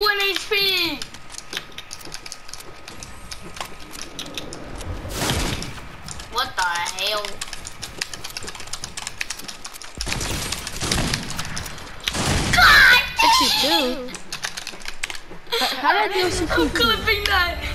One HP. What the hell? God! 62. How, did I do something? I'm clipping that.